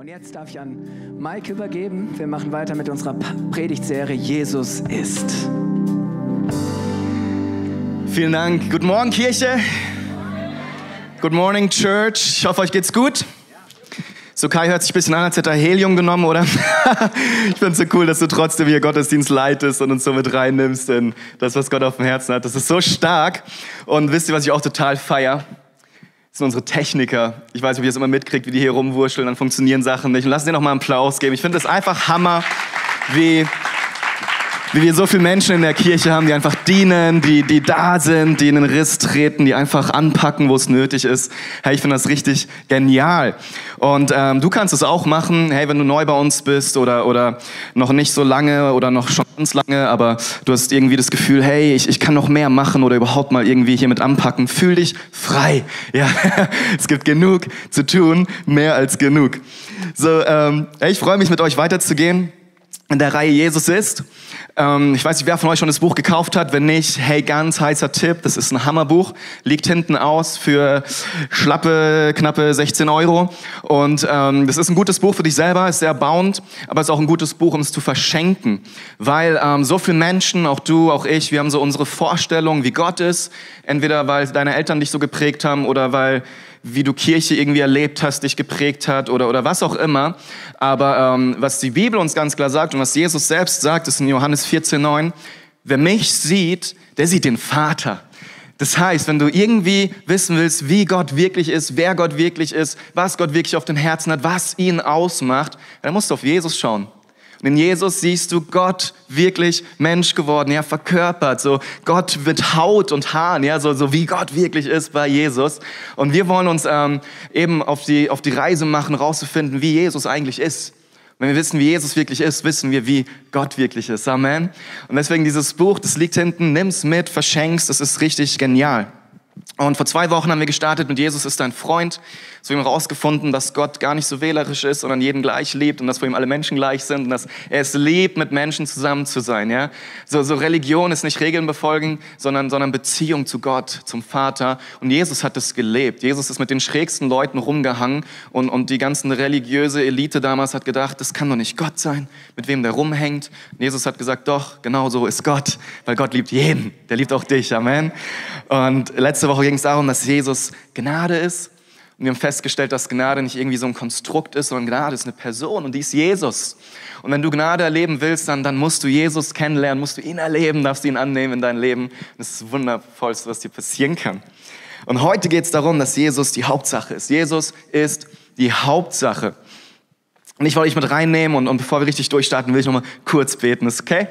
Und jetzt darf ich an Mike übergeben. Wir machen weiter mit unserer Predigtserie Jesus ist. Vielen Dank. Guten Morgen, Kirche. Good morning, Church. Ich hoffe, euch geht's gut. So Kai hört sich ein bisschen an, als hätte er Helium genommen, oder? ich finde es so cool, dass du trotzdem hier Gottesdienst leitest und uns so mit reinnimmst in das, was Gott auf dem Herzen hat. Das ist so stark. Und wisst ihr, was ich auch total feier? Das sind unsere Techniker. Ich weiß nicht, ob ihr das immer mitkriegt, wie die hier rumwurscheln, dann funktionieren Sachen nicht. Und lass dir noch mal einen Applaus geben. Ich finde es einfach Hammer, wie wie wir so viele Menschen in der Kirche haben, die einfach dienen, die, die da sind, die in den Riss treten, die einfach anpacken, wo es nötig ist. Hey, ich finde das richtig genial. Und ähm, du kannst es auch machen, hey, wenn du neu bei uns bist oder, oder noch nicht so lange oder noch schon ganz lange, aber du hast irgendwie das Gefühl, hey, ich, ich kann noch mehr machen oder überhaupt mal irgendwie hier mit anpacken. Fühl dich frei. Ja, es gibt genug zu tun, mehr als genug. So, ähm, ich freue mich, mit euch weiterzugehen in der Reihe Jesus ist. Ähm, ich weiß nicht, wer von euch schon das Buch gekauft hat. Wenn nicht, hey, ganz heißer Tipp. Das ist ein Hammerbuch. Liegt hinten aus für schlappe, knappe 16 Euro. Und ähm, das ist ein gutes Buch für dich selber, ist sehr bauend, aber es ist auch ein gutes Buch, um es zu verschenken. Weil ähm, so viele Menschen, auch du, auch ich, wir haben so unsere Vorstellung, wie Gott ist. Entweder weil deine Eltern dich so geprägt haben oder weil wie du Kirche irgendwie erlebt hast, dich geprägt hat oder, oder was auch immer. Aber ähm, was die Bibel uns ganz klar sagt und was Jesus selbst sagt, ist in Johannes 14,9, wer mich sieht, der sieht den Vater. Das heißt, wenn du irgendwie wissen willst, wie Gott wirklich ist, wer Gott wirklich ist, was Gott wirklich auf dem Herzen hat, was ihn ausmacht, dann musst du auf Jesus schauen. Und in Jesus siehst du Gott wirklich Mensch geworden, ja, verkörpert, so Gott mit Haut und Haaren, ja, so, so wie Gott wirklich ist bei Jesus. Und wir wollen uns ähm, eben auf die, auf die Reise machen, rauszufinden, wie Jesus eigentlich ist. Wenn wir wissen, wie Jesus wirklich ist, wissen wir, wie Gott wirklich ist. Amen. Und deswegen dieses Buch, das liegt hinten, nimm's mit, verschenk's, das ist richtig genial. Und vor zwei Wochen haben wir gestartet mit Jesus ist dein Freund. So haben herausgefunden, dass Gott gar nicht so wählerisch ist, sondern jeden gleich liebt und dass vor ihm alle Menschen gleich sind und dass er es liebt, mit Menschen zusammen zu sein. Ja? So, so Religion ist nicht Regeln befolgen, sondern, sondern Beziehung zu Gott, zum Vater. Und Jesus hat es gelebt. Jesus ist mit den schrägsten Leuten rumgehangen und, und die ganzen religiöse Elite damals hat gedacht, das kann doch nicht Gott sein, mit wem der rumhängt. Und Jesus hat gesagt, doch, genau so ist Gott, weil Gott liebt jeden. Der liebt auch dich. Amen. Und letzte Woche ging es darum, dass Jesus Gnade ist und wir haben festgestellt, dass Gnade nicht irgendwie so ein Konstrukt ist, sondern Gnade ist eine Person und die ist Jesus. Und wenn du Gnade erleben willst, dann, dann musst du Jesus kennenlernen, musst du ihn erleben, darfst du ihn annehmen in dein Leben. Das ist das Wundervollste, was dir passieren kann. Und heute geht es darum, dass Jesus die Hauptsache ist. Jesus ist die Hauptsache. Und ich wollte dich mit reinnehmen und, und bevor wir richtig durchstarten, will ich nochmal kurz beten. Ist okay?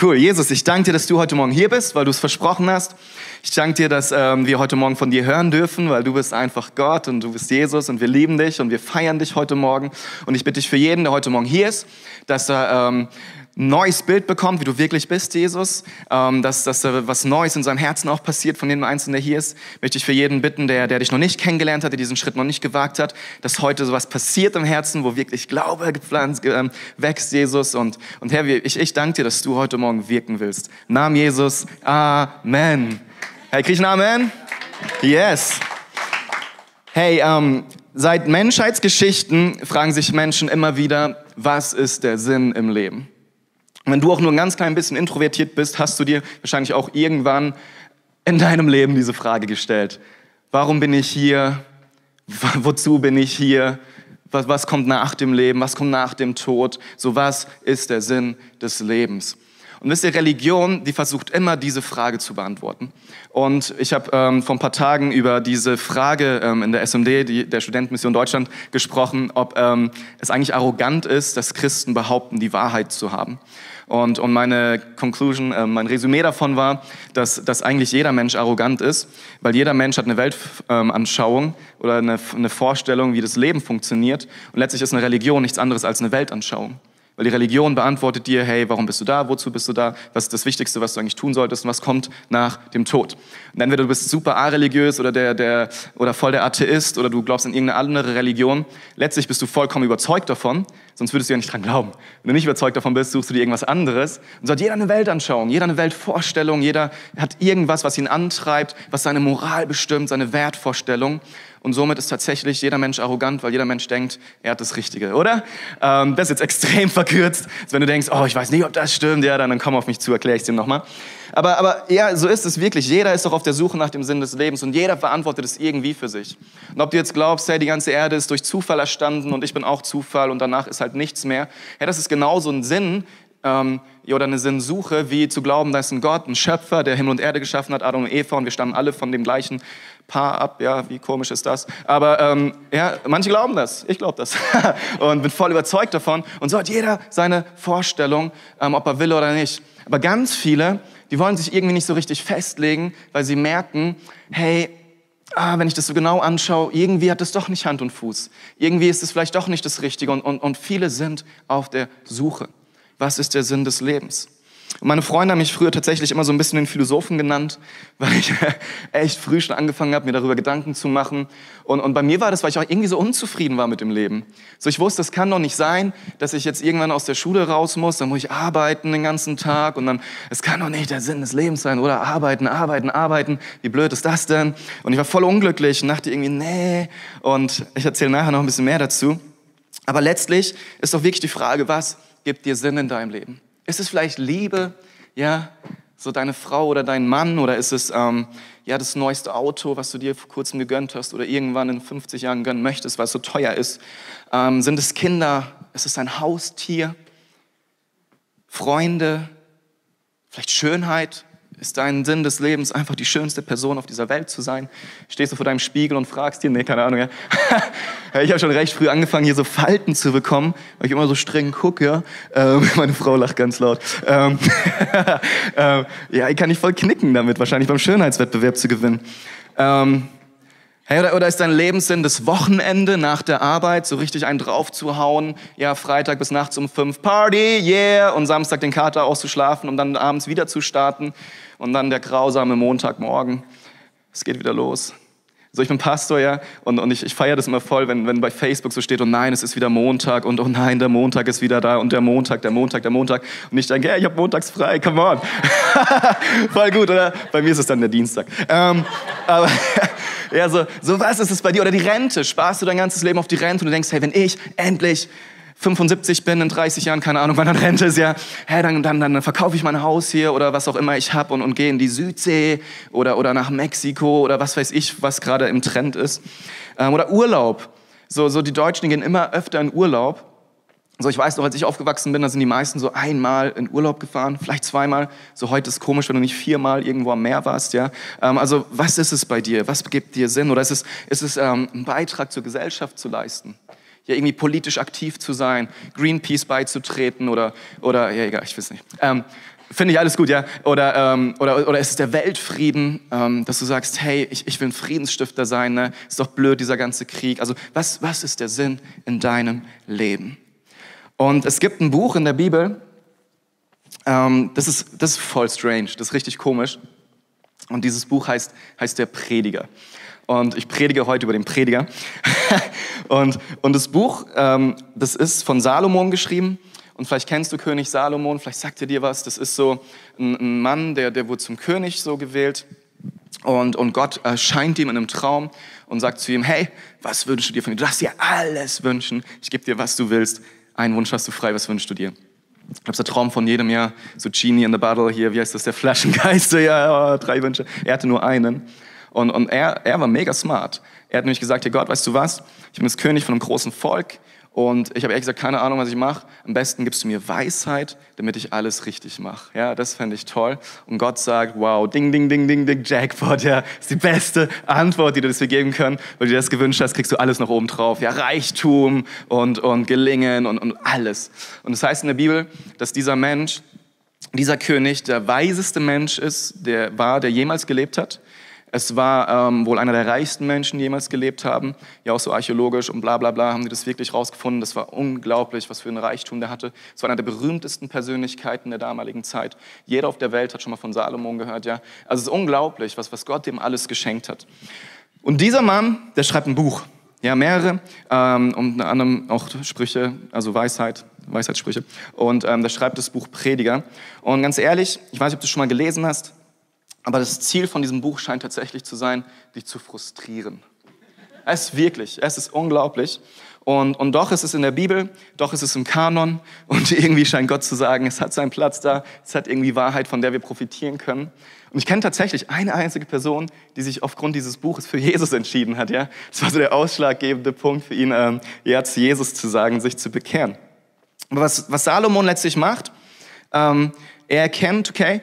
Cool. Jesus, ich danke dir, dass du heute Morgen hier bist, weil du es versprochen hast. Ich danke dir, dass ähm, wir heute Morgen von dir hören dürfen, weil du bist einfach Gott und du bist Jesus und wir lieben dich und wir feiern dich heute Morgen. Und ich bitte dich für jeden, der heute Morgen hier ist, dass er ähm, neues Bild bekommt, wie du wirklich bist, Jesus, ähm, dass, dass was Neues in seinem Herzen auch passiert von jedem Einzelnen, der hier ist, möchte ich für jeden bitten, der, der dich noch nicht kennengelernt hat, der diesen Schritt noch nicht gewagt hat, dass heute sowas passiert im Herzen, wo wirklich Glaube gepflanzt, ähm, wächst, Jesus. Und, und Herr, ich, ich danke dir, dass du heute Morgen wirken willst. Namen Jesus, Amen. Hey, krieg ich einen Amen? Yes. Hey, ähm, seit Menschheitsgeschichten fragen sich Menschen immer wieder, was ist der Sinn im Leben? Wenn du auch nur ein ganz klein bisschen introvertiert bist, hast du dir wahrscheinlich auch irgendwann in deinem Leben diese Frage gestellt. Warum bin ich hier? Wozu bin ich hier? Was, was kommt nach dem Leben? Was kommt nach dem Tod? So was ist der Sinn des Lebens? Und wisst ihr, Religion, die versucht immer diese Frage zu beantworten. Und ich habe ähm, vor ein paar Tagen über diese Frage ähm, in der SMD, die, der Studentenmission Deutschland, gesprochen, ob ähm, es eigentlich arrogant ist, dass Christen behaupten, die Wahrheit zu haben. Und, und meine Conclusion, äh, mein Resümee davon war, dass, dass eigentlich jeder Mensch arrogant ist, weil jeder Mensch hat eine Weltanschauung ähm, oder eine, eine Vorstellung, wie das Leben funktioniert. Und letztlich ist eine Religion nichts anderes als eine Weltanschauung. Weil die Religion beantwortet dir, hey, warum bist du da? Wozu bist du da? Was ist das Wichtigste, was du eigentlich tun solltest? Und was kommt nach dem Tod? Entweder du bist super areligiös oder, der, der, oder voll der Atheist oder du glaubst an irgendeine andere Religion. Letztlich bist du vollkommen überzeugt davon, sonst würdest du ja nicht dran glauben. Wenn du nicht überzeugt davon bist, suchst du dir irgendwas anderes. Und so hat jeder eine Weltanschauung, jeder eine Weltvorstellung, jeder hat irgendwas, was ihn antreibt, was seine Moral bestimmt, seine Wertvorstellung. und somit ist tatsächlich jeder Mensch arrogant, weil jeder Mensch denkt, er hat das Richtige, oder? Ähm, das ist jetzt extrem verkürzt. Wenn du denkst, oh, ich weiß nicht, ob das stimmt, ja, dann, dann komm auf mich zu, erkläre ich es dir nochmal. Aber, aber ja, so ist es wirklich. Jeder ist doch auf der Suche nach dem Sinn des Lebens und jeder verantwortet es irgendwie für sich. Und ob du jetzt glaubst, hey, die ganze Erde ist durch Zufall erstanden und ich bin auch Zufall und danach ist halt nichts mehr, ja, das ist genauso ein Sinn, ähm, oder eine Sinnsuche, wie zu glauben, da ist ein Gott, ein Schöpfer, der Himmel und Erde geschaffen hat, Adam und Eva, und wir stammen alle von dem gleichen Paar ab. Ja, wie komisch ist das? Aber ähm, ja, manche glauben das. Ich glaube das. und bin voll überzeugt davon. Und so hat jeder seine Vorstellung, ähm, ob er will oder nicht. Aber ganz viele, die wollen sich irgendwie nicht so richtig festlegen, weil sie merken, hey, ah, wenn ich das so genau anschaue, irgendwie hat das doch nicht Hand und Fuß. Irgendwie ist es vielleicht doch nicht das Richtige. Und, und, und viele sind auf der Suche was ist der Sinn des Lebens? Meine Freunde haben mich früher tatsächlich immer so ein bisschen den Philosophen genannt, weil ich echt früh schon angefangen habe, mir darüber Gedanken zu machen. Und, und bei mir war das, weil ich auch irgendwie so unzufrieden war mit dem Leben. So, ich wusste, es kann doch nicht sein, dass ich jetzt irgendwann aus der Schule raus muss, dann muss ich arbeiten den ganzen Tag und dann, es kann doch nicht der Sinn des Lebens sein, oder? Arbeiten, arbeiten, arbeiten. Wie blöd ist das denn? Und ich war voll unglücklich und dachte irgendwie, nee. Und ich erzähle nachher noch ein bisschen mehr dazu. Aber letztlich ist doch wirklich die Frage, was gibt dir Sinn in deinem Leben? Ist es vielleicht Liebe, ja, so deine Frau oder dein Mann oder ist es ähm, ja das neueste Auto, was du dir vor kurzem gegönnt hast oder irgendwann in 50 Jahren gönnen möchtest, weil es so teuer ist? Ähm, sind es Kinder? Ist es ein Haustier? Freunde? Vielleicht Schönheit? Ist dein Sinn des Lebens einfach die schönste Person auf dieser Welt zu sein? Stehst du vor deinem Spiegel und fragst dir, nee, keine Ahnung, ja. ich habe schon recht früh angefangen, hier so Falten zu bekommen, weil ich immer so streng gucke. Ähm, meine Frau lacht ganz laut. Ähm, ähm, ja, ich kann nicht voll knicken damit, wahrscheinlich beim Schönheitswettbewerb zu gewinnen. Ähm, Hey, oder, oder ist dein Lebenssinn das Wochenende nach der Arbeit, so richtig einen draufzuhauen? Ja, Freitag bis nachts um fünf Party, yeah! Und Samstag den Kater auszuschlafen, um dann abends wieder zu starten. Und dann der grausame Montagmorgen. Es geht wieder los. So, ich bin Pastor, ja, und, und ich, ich feiere das immer voll, wenn, wenn bei Facebook so steht, oh nein, es ist wieder Montag und oh nein, der Montag ist wieder da und der Montag, der Montag, der Montag. Und ich denke, ja, ich habe montags frei, come on. voll gut, oder? Bei mir ist es dann der Dienstag. Ähm, aber ja, so, so was ist es bei dir? Oder die Rente. Sparst du dein ganzes Leben auf die Rente und du denkst, hey, wenn ich endlich 75 bin, in 30 Jahren, keine Ahnung, wann dann Rente ist, ja, hey, dann, dann, dann verkaufe ich mein Haus hier oder was auch immer ich habe und, und gehe in die Südsee oder, oder nach Mexiko oder was weiß ich, was gerade im Trend ist. Ähm, oder Urlaub. So, so die Deutschen gehen immer öfter in Urlaub so, ich weiß noch, als ich aufgewachsen bin, da sind die meisten so einmal in Urlaub gefahren, vielleicht zweimal. So heute ist komisch, wenn du nicht viermal irgendwo am Meer warst, ja. Ähm, also, was ist es bei dir? Was gibt dir Sinn? Oder ist es, ist es ähm, ein Beitrag zur Gesellschaft zu leisten? Ja, irgendwie politisch aktiv zu sein, Greenpeace beizutreten oder, oder, ja, egal, ich weiß nicht. Ähm, Finde ich alles gut, ja? Oder, ähm, oder, oder ist es der Weltfrieden, ähm, dass du sagst, hey, ich, ich will ein Friedensstifter sein, ne? Ist doch blöd, dieser ganze Krieg. Also, was, was ist der Sinn in deinem Leben? Und es gibt ein Buch in der Bibel, ähm, das, ist, das ist voll strange, das ist richtig komisch. Und dieses Buch heißt, heißt Der Prediger. Und ich predige heute über den Prediger. und, und das Buch, ähm, das ist von Salomon geschrieben. Und vielleicht kennst du König Salomon, vielleicht sagt er dir was. Das ist so ein, ein Mann, der, der wurde zum König so gewählt. Und, und Gott erscheint ihm in einem Traum und sagt zu ihm, hey, was wünschst du dir von mir? Du darfst dir alles wünschen. Ich gebe dir, was du willst. Einen Wunsch hast du frei, was wünschst du dir? Ich glaube, der Traum von jedem Jahr, so Genie in the Bottle hier, wie heißt das, der Flaschengeist, ja, drei Wünsche. Er hatte nur einen. Und, und er, er war mega smart. Er hat nämlich gesagt, hey Gott, weißt du was? Ich bin das König von einem großen Volk. Und ich habe ehrlich gesagt keine Ahnung, was ich mache. Am besten gibst du mir Weisheit, damit ich alles richtig mache. Ja, das fände ich toll. Und Gott sagt, wow, ding, ding, ding, ding, ding, Jackpot, ja, ist die beste Antwort, die du dir geben können, weil du dir das gewünscht hast, kriegst du alles noch oben drauf. Ja, Reichtum und, und Gelingen und, und alles. Und es das heißt in der Bibel, dass dieser Mensch, dieser König der weiseste Mensch ist, der war, der jemals gelebt hat. Es war ähm, wohl einer der reichsten Menschen, die jemals gelebt haben. Ja, auch so archäologisch und bla bla bla haben die das wirklich rausgefunden. Das war unglaublich, was für ein Reichtum der hatte. Es war einer der berühmtesten Persönlichkeiten der damaligen Zeit. Jeder auf der Welt hat schon mal von Salomon gehört, ja. Also es ist unglaublich, was, was Gott dem alles geschenkt hat. Und dieser Mann, der schreibt ein Buch. Ja, mehrere, ähm, unter anderem auch Sprüche, also Weisheit, Weisheitssprüche. Und ähm, der schreibt das Buch Prediger. Und ganz ehrlich, ich weiß nicht, ob du es schon mal gelesen hast, aber das Ziel von diesem Buch scheint tatsächlich zu sein, dich zu frustrieren. Es ist wirklich, es ist unglaublich. Und, und doch ist es in der Bibel, doch ist es im Kanon und irgendwie scheint Gott zu sagen, es hat seinen Platz da, es hat irgendwie Wahrheit, von der wir profitieren können. Und ich kenne tatsächlich eine einzige Person, die sich aufgrund dieses Buches für Jesus entschieden hat. Ja, das war so der ausschlaggebende Punkt für ihn, ähm, ja zu Jesus zu sagen, sich zu bekehren. Aber was, was Salomon letztlich macht, ähm, er erkennt, okay,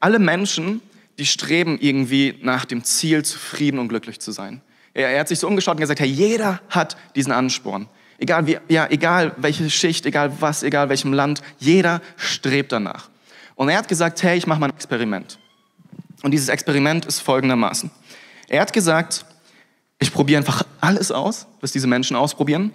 alle Menschen, die streben irgendwie nach dem Ziel, zufrieden und glücklich zu sein. Er, er hat sich so umgeschaut und gesagt, hey, jeder hat diesen Ansporn. Egal, wie, ja, egal welche Schicht, egal was, egal welchem Land, jeder strebt danach. Und er hat gesagt, hey, ich mache mal ein Experiment. Und dieses Experiment ist folgendermaßen. Er hat gesagt, ich probiere einfach alles aus, was diese Menschen ausprobieren.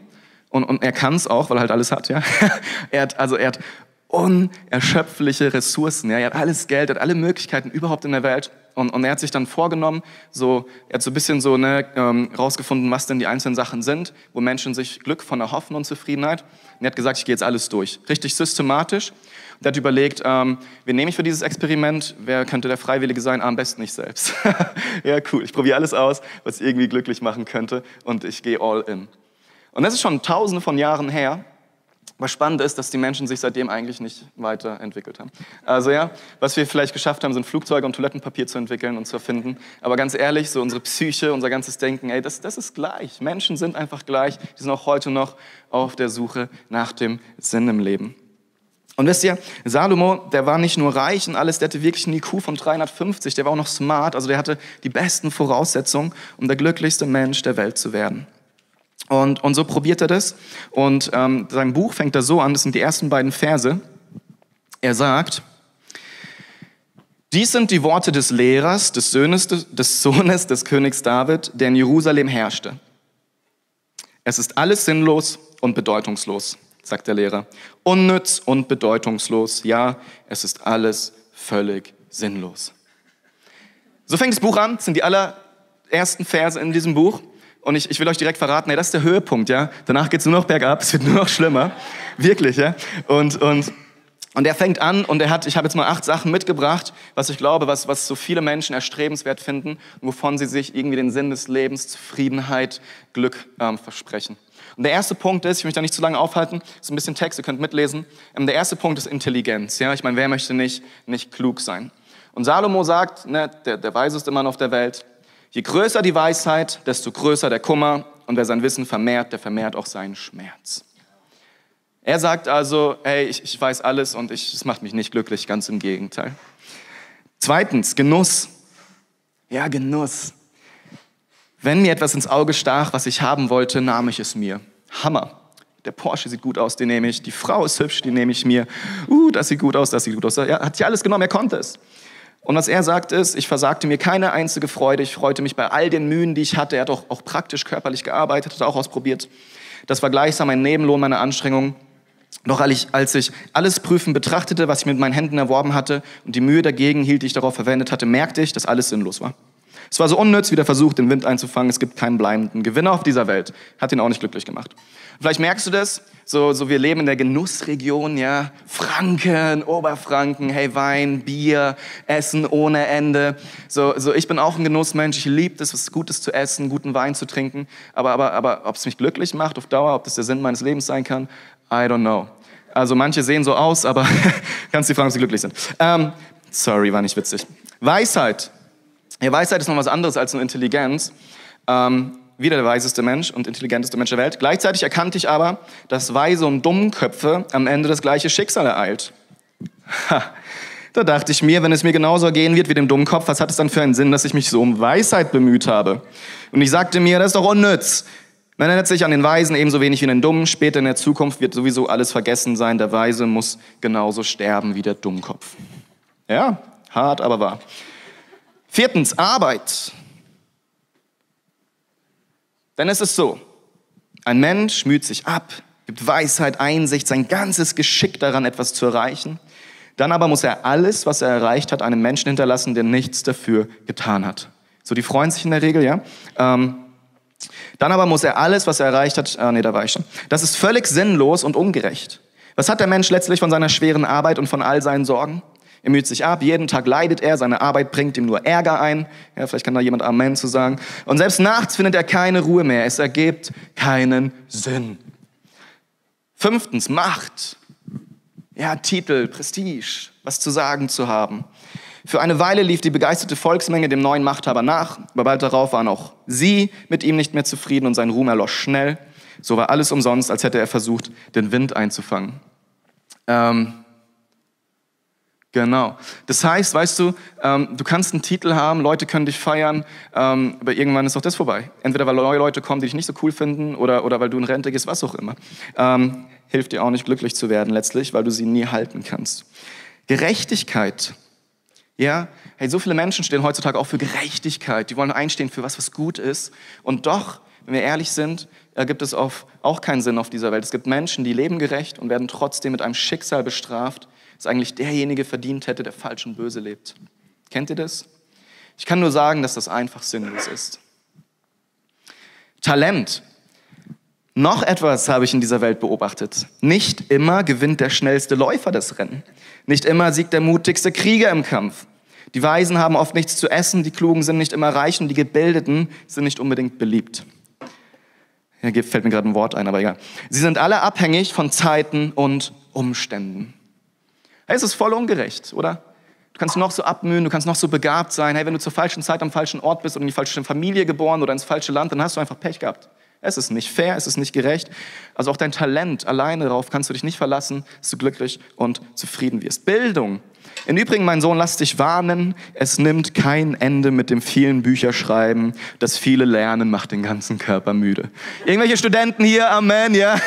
Und, und er kann es auch, weil er halt alles hat. Ja? er hat, also er hat unerschöpfliche Ressourcen. Ja? Er hat alles Geld, er hat alle Möglichkeiten überhaupt in der Welt. Und, und er hat sich dann vorgenommen, so, er hat so ein bisschen so ne, ähm, rausgefunden, was denn die einzelnen Sachen sind, wo Menschen sich Glück von erhoffen und Zufriedenheit. Und er hat gesagt, ich gehe jetzt alles durch. Richtig systematisch. Und er hat überlegt, ähm, wen nehme ich für dieses Experiment? Wer könnte der Freiwillige sein? Ah, am besten ich selbst. ja, cool. Ich probiere alles aus, was irgendwie glücklich machen könnte. Und ich gehe all in. Und das ist schon tausende von Jahren her. Was spannend ist, dass die Menschen sich seitdem eigentlich nicht weiterentwickelt haben. Also ja, was wir vielleicht geschafft haben, sind Flugzeuge und Toilettenpapier zu entwickeln und zu erfinden. Aber ganz ehrlich, so unsere Psyche, unser ganzes Denken, ey, das, das ist gleich. Menschen sind einfach gleich. Die sind auch heute noch auf der Suche nach dem Sinn im Leben. Und wisst ihr, Salomo, der war nicht nur reich und alles, der hatte wirklich einen IQ von 350, der war auch noch smart, also der hatte die besten Voraussetzungen, um der glücklichste Mensch der Welt zu werden. Und, und so probiert er das. Und ähm, sein Buch fängt da so an, das sind die ersten beiden Verse. Er sagt, dies sind die Worte des Lehrers, des Sohnes, des Sohnes des Königs David, der in Jerusalem herrschte. Es ist alles sinnlos und bedeutungslos, sagt der Lehrer. Unnütz und bedeutungslos. Ja, es ist alles völlig sinnlos. So fängt das Buch an, das sind die allerersten Verse in diesem Buch. Und ich, ich will euch direkt verraten, ey, das ist der Höhepunkt, ja. Danach geht es nur noch bergab, es wird nur noch schlimmer. Wirklich, ja. Und, und, und er fängt an und er hat, ich habe jetzt mal acht Sachen mitgebracht, was ich glaube, was, was so viele Menschen erstrebenswert finden wovon sie sich irgendwie den Sinn des Lebens, Zufriedenheit, Glück ähm, versprechen. Und der erste Punkt ist, ich mich da nicht zu lange aufhalten, ist ein bisschen Text, ihr könnt mitlesen. Ähm, der erste Punkt ist Intelligenz. Ja, ich meine, wer möchte nicht, nicht klug sein? Und Salomo sagt, ne, der, der Weiseste Mann auf der Welt, Je größer die Weisheit, desto größer der Kummer. Und wer sein Wissen vermehrt, der vermehrt auch seinen Schmerz. Er sagt also, hey, ich, ich weiß alles und es macht mich nicht glücklich, ganz im Gegenteil. Zweitens, Genuss. Ja, Genuss. Wenn mir etwas ins Auge stach, was ich haben wollte, nahm ich es mir. Hammer. Der Porsche sieht gut aus, den nehme ich. Die Frau ist hübsch, die nehme ich mir. Uh, das sieht gut aus, das sieht gut aus. Er hat sich alles genommen, er konnte es. Und was er sagt ist, ich versagte mir keine einzige Freude, ich freute mich bei all den Mühen, die ich hatte. Er hat auch, auch praktisch körperlich gearbeitet, hat auch ausprobiert. Das war gleichsam ein Nebenlohn meiner Anstrengungen. Doch als ich alles prüfen betrachtete, was ich mit meinen Händen erworben hatte und die Mühe dagegen hielt, die ich darauf verwendet hatte, merkte ich, dass alles sinnlos war. Es war so unnütz wie der Versuch, den Wind einzufangen. Es gibt keinen bleibenden Gewinner auf dieser Welt. Hat ihn auch nicht glücklich gemacht. Vielleicht merkst du das, so, so wir leben in der Genussregion, ja, Franken, Oberfranken, hey, Wein, Bier, Essen ohne Ende. So, so ich bin auch ein Genussmensch, ich liebe es, was Gutes zu essen, guten Wein zu trinken, aber, aber, aber ob es mich glücklich macht auf Dauer, ob das der Sinn meines Lebens sein kann, I don't know. Also manche sehen so aus, aber kannst du fragen, ob sie glücklich sind. Ähm, sorry, war nicht witzig. Weisheit. Ja, Weisheit ist noch was anderes als nur Intelligenz. Ähm, wieder der weiseste Mensch und intelligenteste Mensch der Welt. Gleichzeitig erkannte ich aber, dass Weise und Dummköpfe am Ende das gleiche Schicksal ereilt. Ha. Da dachte ich mir, wenn es mir genauso gehen wird wie dem Dummkopf, was hat es dann für einen Sinn, dass ich mich so um Weisheit bemüht habe? Und ich sagte mir, das ist doch unnütz. Man erinnert sich an den Weisen ebenso wenig wie an den Dummen. Später in der Zukunft wird sowieso alles vergessen sein. Der Weise muss genauso sterben wie der Dummkopf. Ja, hart, aber wahr. Viertens, Arbeit. Denn es ist so, ein Mensch müht sich ab, gibt Weisheit, Einsicht, sein ganzes Geschick daran, etwas zu erreichen. Dann aber muss er alles, was er erreicht hat, einem Menschen hinterlassen, der nichts dafür getan hat. So, die freuen sich in der Regel, ja. Ähm, dann aber muss er alles, was er erreicht hat, ah, nee, da war ich schon. Das ist völlig sinnlos und ungerecht. Was hat der Mensch letztlich von seiner schweren Arbeit und von all seinen Sorgen? Er müht sich ab, jeden Tag leidet er, seine Arbeit bringt ihm nur Ärger ein. Ja, vielleicht kann da jemand Amen zu sagen. Und selbst nachts findet er keine Ruhe mehr. Es ergibt keinen Sinn. Fünftens, Macht. Ja, Titel, Prestige, was zu sagen zu haben. Für eine Weile lief die begeisterte Volksmenge dem neuen Machthaber nach, aber bald darauf waren auch sie mit ihm nicht mehr zufrieden und sein Ruhm erlosch schnell. So war alles umsonst, als hätte er versucht, den Wind einzufangen. Ähm, genau. Das heißt, weißt du, ähm, du kannst einen Titel haben, Leute können dich feiern, ähm, aber irgendwann ist auch das vorbei. Entweder weil neue Leute kommen, die dich nicht so cool finden, oder, oder weil du in Rente gehst, was auch immer. Ähm, hilft dir auch nicht glücklich zu werden letztlich, weil du sie nie halten kannst. Gerechtigkeit ja, hey, so viele Menschen stehen heutzutage auch für Gerechtigkeit. Die wollen einstehen für was, was gut ist. Und doch, wenn wir ehrlich sind, ergibt es auch keinen Sinn auf dieser Welt. Es gibt Menschen, die leben gerecht und werden trotzdem mit einem Schicksal bestraft, das eigentlich derjenige verdient hätte, der falsch und böse lebt. Kennt ihr das? Ich kann nur sagen, dass das einfach sinnlos ist. Talent. Noch etwas habe ich in dieser Welt beobachtet. Nicht immer gewinnt der schnellste Läufer das Rennen. Nicht immer siegt der mutigste Krieger im Kampf. Die Weisen haben oft nichts zu essen, die Klugen sind nicht immer reich und die Gebildeten sind nicht unbedingt beliebt. Hier fällt mir gerade ein Wort ein, aber egal. Sie sind alle abhängig von Zeiten und Umständen. Hey, es ist voll ungerecht, oder? Du kannst noch so abmühen, du kannst noch so begabt sein. Hey, wenn du zur falschen Zeit am falschen Ort bist oder in die falsche Familie geboren oder ins falsche Land, dann hast du einfach Pech gehabt. Es ist nicht fair, es ist nicht gerecht. Also auch dein Talent alleine darauf kannst du dich nicht verlassen, dass du glücklich und zufrieden wirst. Bildung im Übrigen, mein Sohn, lass dich warnen, es nimmt kein Ende mit dem vielen Bücherschreiben. Das viele Lernen macht den ganzen Körper müde. Irgendwelche Studenten hier, Amen, ja?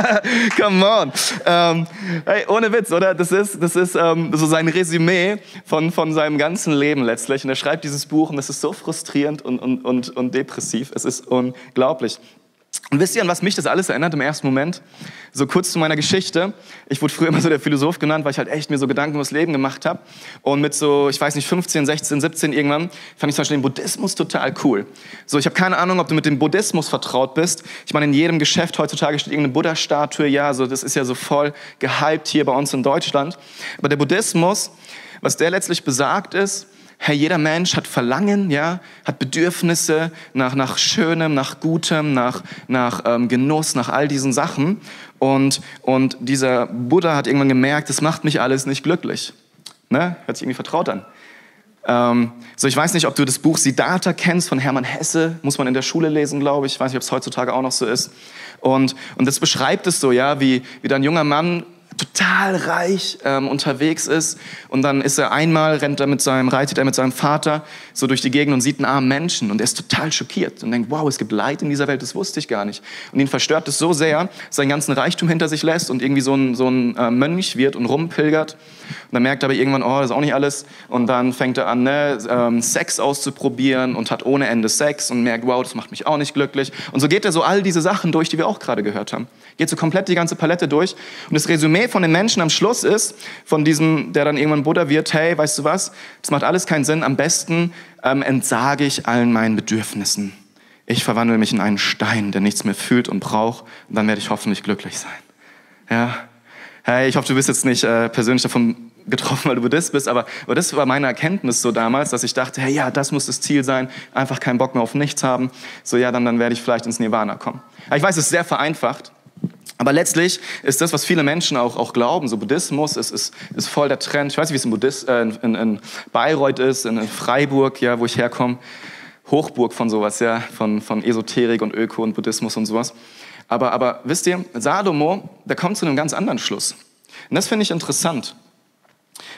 Come on. Ähm, hey, ohne Witz, oder? Das ist, das ist ähm, so sein Resümee von, von seinem ganzen Leben letztlich. Und er schreibt dieses Buch und das ist so frustrierend und, und, und, und depressiv. Es ist unglaublich. Und wisst ihr, an was mich das alles erinnert im ersten Moment? So kurz zu meiner Geschichte. Ich wurde früher immer so der Philosoph genannt, weil ich halt echt mir so Gedanken das Leben gemacht habe. Und mit so, ich weiß nicht, 15, 16, 17 irgendwann, fand ich zum Beispiel den Buddhismus total cool. So, ich habe keine Ahnung, ob du mit dem Buddhismus vertraut bist. Ich meine, in jedem Geschäft heutzutage steht irgendeine Buddha-Statue. Ja, so, das ist ja so voll gehypt hier bei uns in Deutschland. Aber der Buddhismus, was der letztlich besagt ist, Herr, jeder Mensch hat Verlangen, ja, hat Bedürfnisse nach, nach Schönem, nach Gutem, nach, nach ähm, Genuss, nach all diesen Sachen. Und, und dieser Buddha hat irgendwann gemerkt, das macht mich alles nicht glücklich. Ne? Hört sich irgendwie vertraut an. Ähm, so, ich weiß nicht, ob du das Buch Siddhartha kennst von Hermann Hesse, muss man in der Schule lesen, glaube ich. Ich weiß nicht, ob es heutzutage auch noch so ist. Und, und das beschreibt es so, ja, wie, wie da ein junger Mann total reich ähm, unterwegs ist und dann ist er einmal, rennt er mit seinem, reitet er mit seinem Vater so durch die Gegend und sieht einen armen Menschen und er ist total schockiert und denkt, wow, es gibt Leid in dieser Welt, das wusste ich gar nicht. Und ihn verstört es so sehr, dass seinen ganzen Reichtum hinter sich lässt und irgendwie so ein, so ein äh, Mönch wird und rumpilgert. Und dann merkt er aber irgendwann, oh, das ist auch nicht alles. Und dann fängt er an, ne, ähm, Sex auszuprobieren und hat ohne Ende Sex und merkt, wow, das macht mich auch nicht glücklich. Und so geht er so all diese Sachen durch, die wir auch gerade gehört haben. Geht so komplett die ganze Palette durch. Und das Resümee von den Menschen am Schluss ist, von diesem, der dann irgendwann Buddha wird, hey, weißt du was, das macht alles keinen Sinn, am besten ähm, entsage ich allen meinen Bedürfnissen. Ich verwandle mich in einen Stein, der nichts mehr fühlt und braucht, und dann werde ich hoffentlich glücklich sein. Ja, hey, ich hoffe, du bist jetzt nicht äh, persönlich davon getroffen, weil du Buddhist bist, aber, aber das war meine Erkenntnis so damals, dass ich dachte, hey, ja, das muss das Ziel sein, einfach keinen Bock mehr auf nichts haben, so ja, dann, dann werde ich vielleicht ins Nirvana kommen. Ich weiß, es ist sehr vereinfacht, aber letztlich ist das, was viele Menschen auch, auch glauben, so Buddhismus ist, ist, ist voll der Trend. Ich weiß nicht, wie es in, Buddhist, äh, in, in Bayreuth ist, in, in Freiburg, ja, wo ich herkomme. Hochburg von sowas, ja, von, von Esoterik und Öko und Buddhismus und sowas. Aber, aber wisst ihr, Salomo, der kommt zu einem ganz anderen Schluss. Und das finde ich interessant.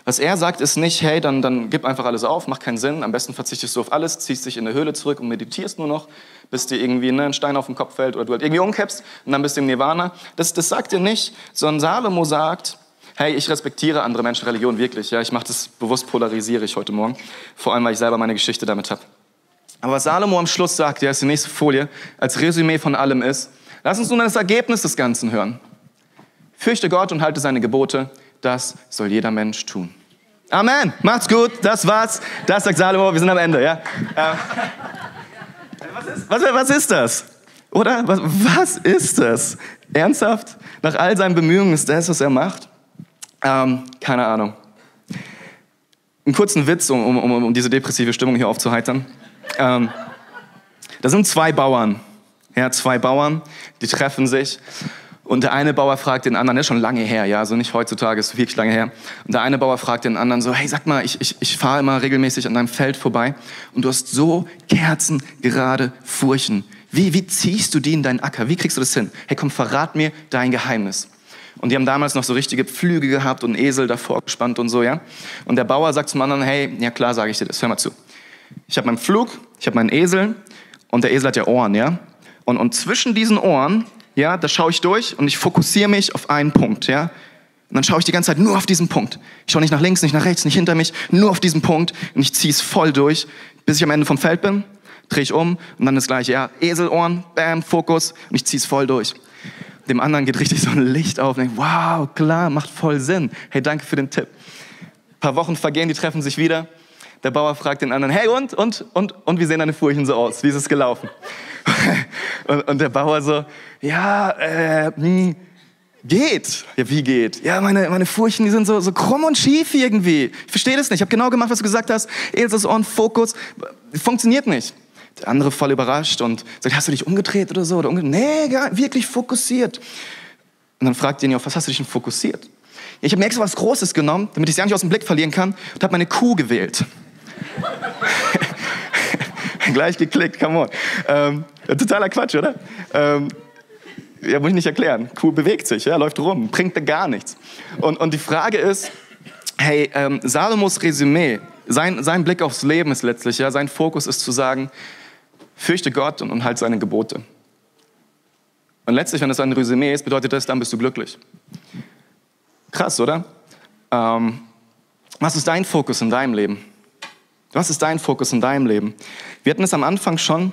Was er sagt, ist nicht, hey, dann, dann gib einfach alles auf, macht keinen Sinn, am besten verzichtest du auf alles, ziehst dich in eine Höhle zurück und meditierst nur noch, bis dir irgendwie ne, ein Stein auf den Kopf fällt oder du halt irgendwie umkippst und dann bist du im Nirvana. Das, das sagt er nicht, sondern Salomo sagt, hey, ich respektiere andere Menschen, Religion wirklich, ja, ich mache das bewusst, polarisiere ich heute Morgen, vor allem, weil ich selber meine Geschichte damit habe. Aber was Salomo am Schluss sagt, ja, ist die nächste Folie, als Resümee von allem ist, lass uns nun das Ergebnis des Ganzen hören. Fürchte Gott und halte seine Gebote, das soll jeder Mensch tun. Amen. Macht's gut. Das war's. Das sagt Salomo. Wir sind am Ende. Ja. Ähm, was, ist, was, was ist das? Oder? Was, was ist das? Ernsthaft? Nach all seinen Bemühungen ist das, was er macht? Ähm, keine Ahnung. einen kurzen Witz, um, um, um diese depressive Stimmung hier aufzuheitern. Ähm, da sind zwei Bauern. Ja, zwei Bauern, die treffen sich. Und der eine Bauer fragt den anderen, das ist schon lange her, ja, also nicht heutzutage, ist wirklich lange her. Und der eine Bauer fragt den anderen so, hey, sag mal, ich, ich, ich fahre immer regelmäßig an deinem Feld vorbei und du hast so kerzengerade Furchen. Wie, wie ziehst du die in deinen Acker? Wie kriegst du das hin? Hey, komm, verrat mir dein Geheimnis. Und die haben damals noch so richtige Pflüge gehabt und Esel davor gespannt und so, ja. Und der Bauer sagt zum anderen, hey, ja klar, sage ich dir das, hör mal zu. Ich habe meinen Pflug, ich habe meinen Esel und der Esel hat ja Ohren, ja. Und, und zwischen diesen Ohren ja, da schaue ich durch und ich fokussiere mich auf einen Punkt, ja. Und dann schaue ich die ganze Zeit nur auf diesen Punkt. Ich schaue nicht nach links, nicht nach rechts, nicht hinter mich, nur auf diesen Punkt und ich ziehe es voll durch, bis ich am Ende vom Feld bin, drehe ich um und dann das gleiche, ja, Eselohren, bam, Fokus und ich ziehe es voll durch. Dem anderen geht richtig so ein Licht auf und denkt, wow, klar, macht voll Sinn. Hey, danke für den Tipp. Ein paar Wochen vergehen, die treffen sich wieder. Der Bauer fragt den anderen, hey und, und, und, und wie sehen deine Furchen so aus? Wie ist es gelaufen? und, und der Bauer so, ja, äh, hm, geht. Ja, wie geht? Ja, meine, meine Furchen, die sind so, so krumm und schief irgendwie. Ich verstehe das nicht. Ich habe genau gemacht, was du gesagt hast. Elsas Ohren, Fokus. Funktioniert nicht. Der andere voll überrascht und sagt, hast du dich umgedreht oder so? Oder umgedreht? Nee, gar, wirklich fokussiert. Und dann fragt ihn auf was hast du dich denn fokussiert? Ja, ich habe mir extra was Großes genommen, damit ich sie ja nicht aus dem Blick verlieren kann und habe meine Kuh gewählt. Gleich geklickt, come on. Ähm, totaler Quatsch, oder? Ähm, ja, muss ich nicht erklären. Kuh bewegt sich, ja, läuft rum, bringt da gar nichts. Und, und die Frage ist, hey, ähm, Salomos Resümee, sein, sein Blick aufs Leben ist letztlich, ja, sein Fokus ist zu sagen, fürchte Gott und, und halt seine Gebote. Und letztlich, wenn das ein Resümee ist, bedeutet das, dann bist du glücklich. Krass, oder? Ähm, was ist dein Fokus in deinem Leben? Was ist dein Fokus in deinem Leben? Wir hatten es am Anfang schon,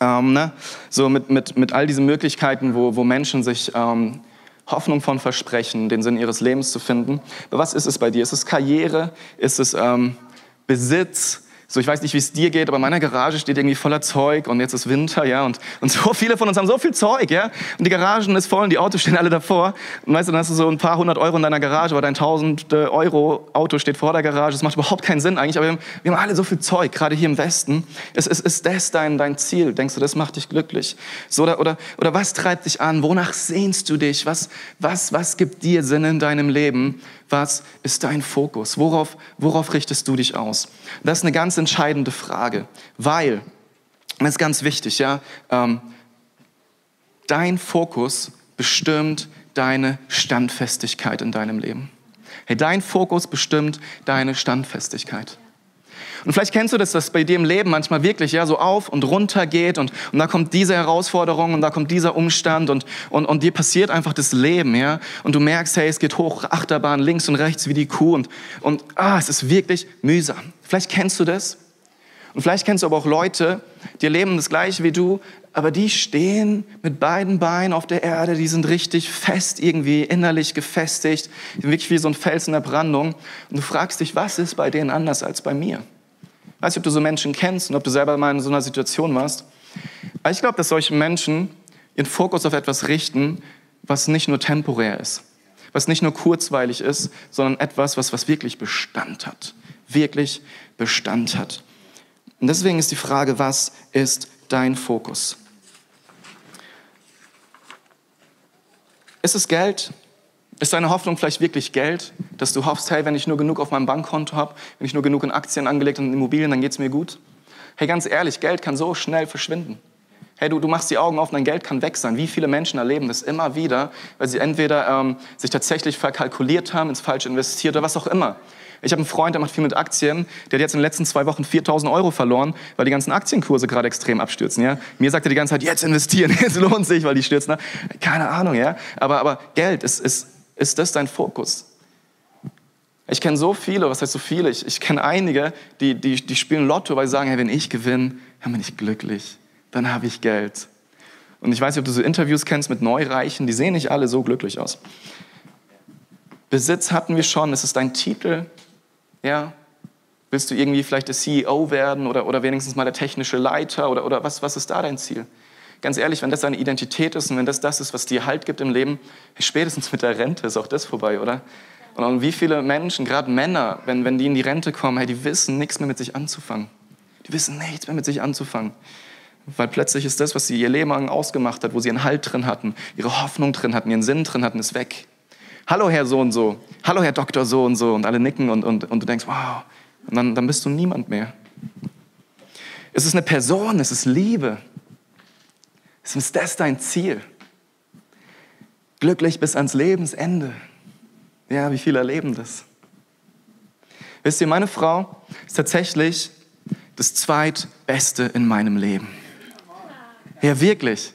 ähm, ne? so mit, mit, mit all diesen Möglichkeiten, wo, wo Menschen sich ähm, Hoffnung von versprechen, den Sinn ihres Lebens zu finden. Aber was ist es bei dir? Ist es Karriere? Ist es ähm, Besitz? So, ich weiß nicht, wie es dir geht, aber in meiner Garage steht irgendwie voller Zeug und jetzt ist Winter, ja, und, und so viele von uns haben so viel Zeug, ja, und die Garagen ist voll und die Autos stehen alle davor. Und weißt du, dann hast du so ein paar hundert Euro in deiner Garage, aber dein tausend Euro Auto steht vor der Garage. Das macht überhaupt keinen Sinn eigentlich, aber wir haben, wir haben alle so viel Zeug, gerade hier im Westen. Ist, ist, ist das dein, dein Ziel? Denkst du, das macht dich glücklich? So, oder, oder, oder was treibt dich an? Wonach sehnst du dich? Was, was, was gibt dir Sinn in deinem Leben? Was ist dein Fokus? Worauf, worauf richtest du dich aus? Das ist eine ganz entscheidende Frage, weil, das ist ganz wichtig, ja, ähm, dein Fokus bestimmt deine Standfestigkeit in deinem Leben. Hey, dein Fokus bestimmt deine Standfestigkeit. Und vielleicht kennst du das, dass bei dir im Leben manchmal wirklich ja so auf und runter geht und, und da kommt diese Herausforderung und da kommt dieser Umstand und, und, und dir passiert einfach das Leben, ja. Und du merkst, hey, es geht hoch, Achterbahn, links und rechts wie die Kuh und, und ah, es ist wirklich mühsam. Vielleicht kennst du das. Und vielleicht kennst du aber auch Leute, die leben das gleiche wie du, aber die stehen mit beiden Beinen auf der Erde, die sind richtig fest irgendwie innerlich gefestigt, die sind wirklich wie so ein Fels in der Brandung. Und du fragst dich, was ist bei denen anders als bei mir? Weiß nicht, ob du so Menschen kennst und ob du selber mal in so einer Situation warst. Aber ich glaube, dass solche Menschen ihren Fokus auf etwas richten, was nicht nur temporär ist, was nicht nur kurzweilig ist, sondern etwas, was, was wirklich Bestand hat. Wirklich Bestand hat. Und deswegen ist die Frage, was ist dein Fokus? Ist es Geld? Ist deine Hoffnung vielleicht wirklich Geld, dass du hoffst, hey, wenn ich nur genug auf meinem Bankkonto habe, wenn ich nur genug in Aktien angelegt und in Immobilien, dann geht es mir gut? Hey, ganz ehrlich, Geld kann so schnell verschwinden. Hey, du, du machst die Augen auf, dein Geld kann weg sein. Wie viele Menschen erleben das immer wieder, weil sie entweder ähm, sich tatsächlich verkalkuliert haben, ins Falsche investiert oder was auch immer. Ich habe einen Freund, der macht viel mit Aktien, der hat jetzt in den letzten zwei Wochen 4000 Euro verloren, weil die ganzen Aktienkurse gerade extrem abstürzen. Ja? Mir sagt er die ganze Zeit, jetzt investieren, es lohnt sich, weil die stürzen. Keine Ahnung, ja. Aber, aber Geld ist, ist, ist das dein Fokus? Ich kenne so viele, was heißt so viele? Ich, ich kenne einige, die, die, die spielen Lotto, weil sie sagen, hey, wenn ich gewinne, dann bin ich glücklich. Dann habe ich Geld. Und ich weiß nicht, ob du so Interviews kennst mit Neureichen, die sehen nicht alle so glücklich aus. Besitz hatten wir schon, ist es dein Titel? Ja. Willst du irgendwie vielleicht der CEO werden oder, oder wenigstens mal der technische Leiter oder, oder was, was ist da dein Ziel? Ganz ehrlich, wenn das deine Identität ist und wenn das das ist, was dir Halt gibt im Leben, spätestens mit der Rente ist auch das vorbei, oder? Und wie viele Menschen, gerade Männer, wenn, wenn die in die Rente kommen, hey, die wissen nichts mehr mit sich anzufangen. Die wissen nichts mehr mit sich anzufangen. Weil plötzlich ist das, was sie ihr Leben lang ausgemacht hat, wo sie einen Halt drin hatten, ihre Hoffnung drin hatten, ihren Sinn drin hatten, ist weg. Hallo Herr so und so, hallo Herr Doktor so und so und alle nicken und, und, und du denkst, wow, und dann, dann bist du niemand mehr. Es ist eine Person, es ist Liebe. Ist das dein Ziel? Glücklich bis ans Lebensende. Ja, wie viele erleben das? Wisst ihr, meine Frau ist tatsächlich das zweitbeste in meinem Leben. Ja, wirklich.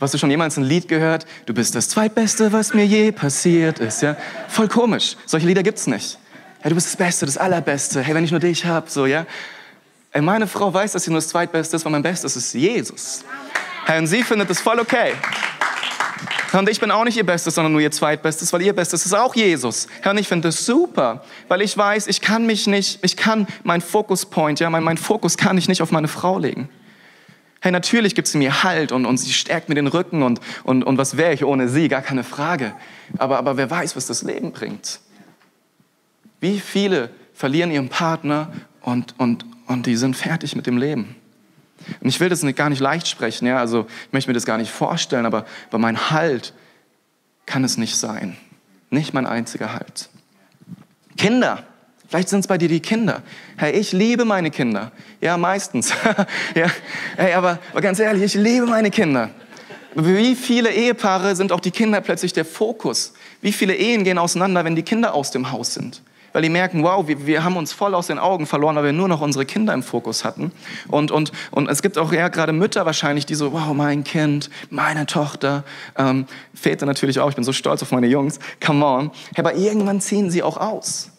Hast du schon jemals ein Lied gehört? Du bist das zweitbeste, was mir je passiert ist. Ja, voll komisch. Solche Lieder gibt's nicht. Hey, du bist das Beste, das Allerbeste. Hey, wenn ich nur dich hab, so ja. Ey, meine Frau weiß, dass sie nur das zweitbeste ist, weil mein Bestes ist Jesus. Und sie findet das voll okay. Und ich bin auch nicht ihr Bestes, sondern nur ihr Zweitbestes, weil ihr Bestes ist auch Jesus. Herr, und ich finde das super, weil ich weiß, ich kann mich nicht, ich kann mein Fokuspoint, ja, mein, mein Fokus kann ich nicht auf meine Frau legen. Hey, natürlich gibt sie mir Halt und, und sie stärkt mir den Rücken und, und, und was wäre ich ohne sie? Gar keine Frage. Aber, aber wer weiß, was das Leben bringt. Wie viele verlieren ihren Partner und, und, und die sind fertig mit dem Leben? Und ich will das gar nicht leicht sprechen, ja, also ich möchte mir das gar nicht vorstellen, aber, aber mein Halt kann es nicht sein. Nicht mein einziger Halt. Kinder. Vielleicht sind es bei dir die Kinder. Hey, ich liebe meine Kinder. Ja, meistens. ja, hey, aber, aber ganz ehrlich, ich liebe meine Kinder. Wie viele Ehepaare sind auch die Kinder plötzlich der Fokus? Wie viele Ehen gehen auseinander, wenn die Kinder aus dem Haus sind? Weil die merken, wow, wir, wir haben uns voll aus den Augen verloren, weil wir nur noch unsere Kinder im Fokus hatten. Und, und, und es gibt auch ja gerade Mütter wahrscheinlich, die so, wow, mein Kind, meine Tochter, ähm, Väter natürlich auch, ich bin so stolz auf meine Jungs, come on. Aber irgendwann ziehen sie auch aus.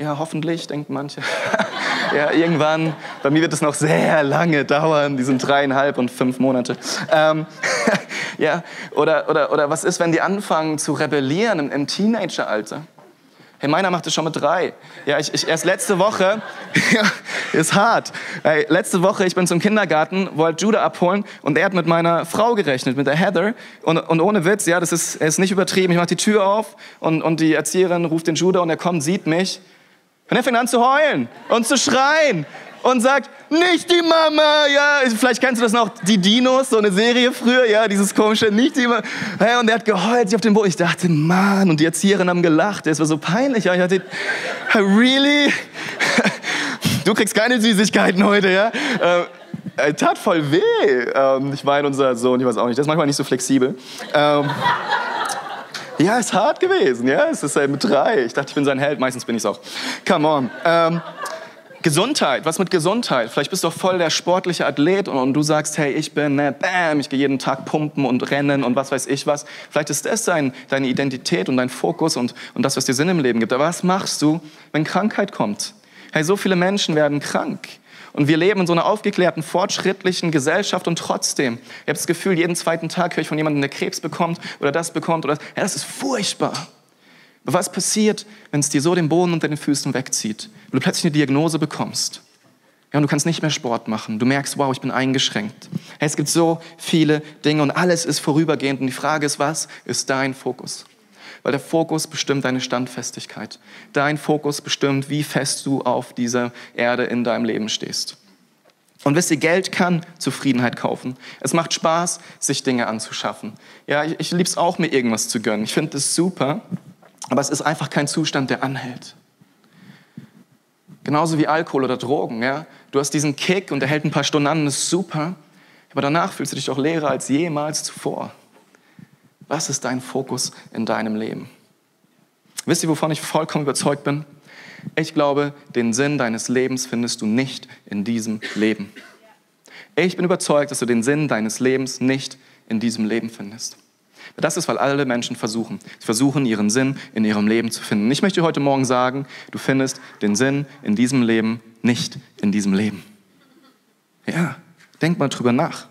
Ja, hoffentlich, denken manche. ja, irgendwann, bei mir wird es noch sehr lange dauern, die sind dreieinhalb und fünf Monate. Ähm, ja, oder, oder, oder was ist, wenn die anfangen zu rebellieren im, im Teenageralter? Hey, meiner macht es schon mit drei. Ja, ich, ich erst letzte Woche, ist hart. Hey, letzte Woche, ich bin zum Kindergarten, wollte Judah abholen und er hat mit meiner Frau gerechnet, mit der Heather. Und, und ohne Witz, ja, das ist, ist nicht übertrieben. Ich mache die Tür auf und, und die Erzieherin ruft den Judah und er kommt, sieht mich. Und er fängt an zu heulen und zu schreien und sagt, nicht die Mama, ja, vielleicht kennst du das noch, die Dinos, so eine Serie früher, ja, dieses komische, nicht die Mama. Und er hat geheult sich auf den Boden. Ich dachte, Mann, und die Erzieherin haben gelacht, es war so peinlich, ich dachte, really? Du kriegst keine Süßigkeiten heute, ja? Äh, tat voll weh. Ähm, ich meine, unser Sohn, ich weiß auch nicht, der ist manchmal nicht so flexibel. Ähm, ja, ist hart gewesen, ja, es ist mit drei. Ich dachte, ich bin sein Held, meistens bin ich es auch. Come on. Ähm, Gesundheit, was mit Gesundheit? Vielleicht bist du auch voll der sportliche Athlet und, und du sagst, hey, ich bin, ne, bam, ich gehe jeden Tag pumpen und rennen und was weiß ich was. Vielleicht ist das dein, deine Identität und dein Fokus und, und das, was dir Sinn im Leben gibt. Aber was machst du, wenn Krankheit kommt? Hey, so viele Menschen werden krank. Und wir leben in so einer aufgeklärten, fortschrittlichen Gesellschaft und trotzdem, ich habe das Gefühl, jeden zweiten Tag höre ich von jemandem, der Krebs bekommt oder das bekommt oder das. Ja, das ist furchtbar. Aber was passiert, wenn es dir so den Boden unter den Füßen wegzieht? Wenn du plötzlich eine Diagnose bekommst. Ja, und du kannst nicht mehr Sport machen. Du merkst, wow, ich bin eingeschränkt. Hey, es gibt so viele Dinge und alles ist vorübergehend. Und die Frage ist, was ist dein Fokus? Weil der Fokus bestimmt deine Standfestigkeit. Dein Fokus bestimmt, wie fest du auf dieser Erde in deinem Leben stehst. Und wisst ihr, Geld kann Zufriedenheit kaufen. Es macht Spaß, sich Dinge anzuschaffen. Ja, ich, ich es auch, mir irgendwas zu gönnen. Ich finde das super. Aber es ist einfach kein Zustand, der anhält. Genauso wie Alkohol oder Drogen. Ja? Du hast diesen Kick und der hält ein paar Stunden an, das ist super. Aber danach fühlst du dich doch leerer als jemals zuvor. Was ist dein Fokus in deinem Leben? Wisst ihr, wovon ich vollkommen überzeugt bin? Ich glaube, den Sinn deines Lebens findest du nicht in diesem Leben. Ich bin überzeugt, dass du den Sinn deines Lebens nicht in diesem Leben findest. Das ist, weil alle Menschen versuchen. Sie versuchen, ihren Sinn in ihrem Leben zu finden. Ich möchte heute Morgen sagen, du findest den Sinn in diesem Leben nicht in diesem Leben. Ja, denk mal drüber nach.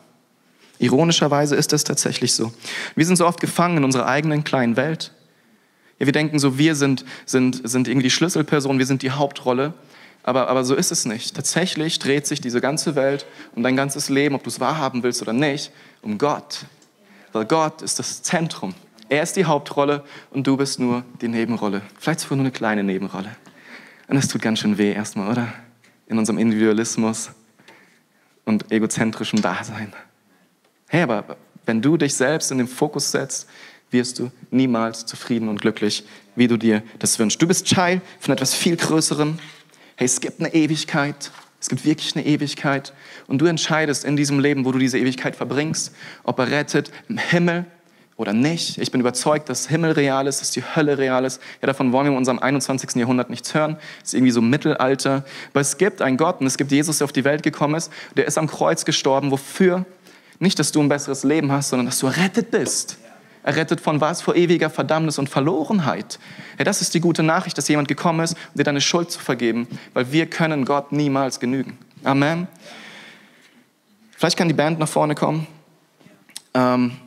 Ironischerweise ist es tatsächlich so. Wir sind so oft gefangen in unserer eigenen kleinen Welt. Ja, wir denken so, wir sind, sind, sind irgendwie die Schlüsselperson, wir sind die Hauptrolle. Aber, aber so ist es nicht. Tatsächlich dreht sich diese ganze Welt und dein ganzes Leben, ob du es wahrhaben willst oder nicht, um Gott. Weil Gott ist das Zentrum Er ist die Hauptrolle und du bist nur die Nebenrolle. Vielleicht sogar nur eine kleine Nebenrolle. Und es tut ganz schön weh erstmal, oder? In unserem Individualismus und egozentrischem Dasein. Hey, aber wenn du dich selbst in den Fokus setzt, wirst du niemals zufrieden und glücklich, wie du dir das wünschst. Du bist Teil von etwas viel Größerem. Hey, es gibt eine Ewigkeit. Es gibt wirklich eine Ewigkeit. Und du entscheidest in diesem Leben, wo du diese Ewigkeit verbringst, ob er rettet im Himmel oder nicht. Ich bin überzeugt, dass Himmel real ist, dass die Hölle real ist. Ja, davon wollen wir in unserem 21. Jahrhundert nichts hören. Das ist irgendwie so Mittelalter. Aber es gibt einen Gott und es gibt Jesus, der auf die Welt gekommen ist. Der ist am Kreuz gestorben. Wofür? Nicht, dass du ein besseres Leben hast, sondern dass du errettet bist. Errettet von was? Vor ewiger Verdammnis und Verlorenheit. Ja, das ist die gute Nachricht, dass jemand gekommen ist, um dir deine Schuld zu vergeben, weil wir können Gott niemals genügen. Amen. Vielleicht kann die Band nach vorne kommen. Ähm,